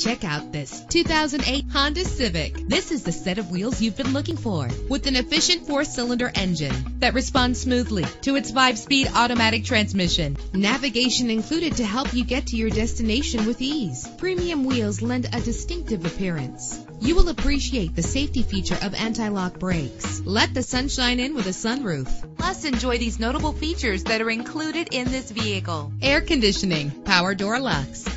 Check out this 2008 Honda Civic. This is the set of wheels you've been looking for with an efficient four-cylinder engine that responds smoothly to its five-speed automatic transmission. Navigation included to help you get to your destination with ease. Premium wheels lend a distinctive appearance. You will appreciate the safety feature of anti-lock brakes. Let the sunshine in with a sunroof. Plus, enjoy these notable features that are included in this vehicle. Air conditioning, power door locks,